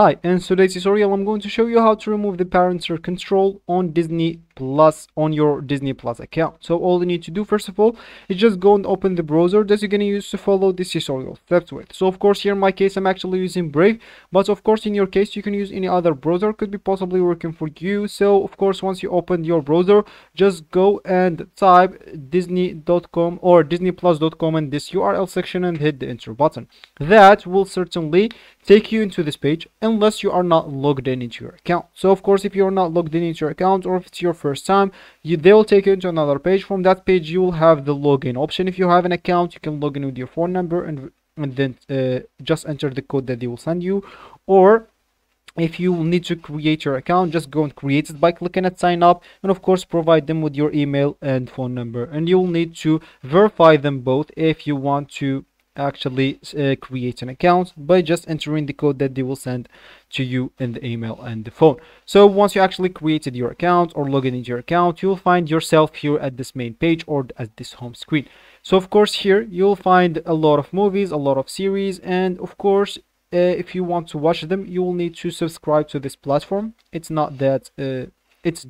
Hi, in today's tutorial I'm going to show you how to remove the parental control on Disney Plus on your Disney Plus account. So all you need to do first of all is just go and open the browser that you're going to use to follow this tutorial steps with. So of course here in my case I'm actually using Brave, but of course in your case you can use any other browser could be possibly working for you. So of course once you open your browser just go and type disney.com or disneyplus.com in this URL section and hit the enter button. That will certainly take you into this page unless you are not logged in into your account. So of course if you're not logged in into your account or if it's your first first time you, they will take you into another page. From that page you will have the login option. If you have an account you can log in with your phone number and and then uh, just enter the code that they will send you. Or if you need to create your account just go and create it by clicking at sign up and of course provide them with your email and phone number. And you will need to verify them both if you want to actually uh, create an account by just entering the code that they will send to you in the email and the phone. So once you actually created your account or log in into your account you'll find yourself here at this main page or at this home screen. So of course here you'll find a lot of movies a lot of series and of course uh, if you want to watch them you will need to subscribe to this platform. It's not that uh, it's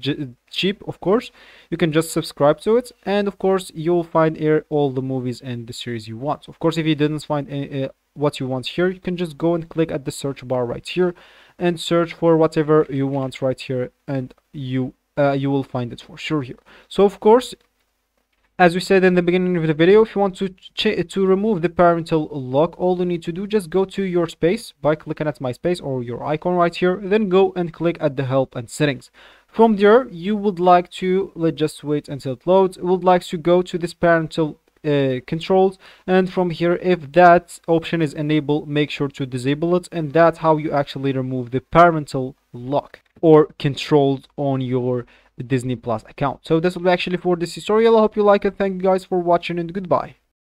cheap of course. You can just subscribe to it and of course you'll find here all the movies and the series you want. Of course if you didn't find any, uh, what you want here you can just go and click at the search bar right here and search for whatever you want right here and you uh, you will find it for sure here. So of course as we said in the beginning of the video if you want to to remove the parental lock all you need to do just go to your space by clicking at my space or your icon right here then go and click at the help and settings from there you would like to let's just wait until it loads would like to go to this parental uh, controls and from here if that option is enabled make sure to disable it and that's how you actually remove the parental lock or controls on your Disney Plus account. So this will be actually for this tutorial. I hope you like it. Thank you guys for watching and goodbye.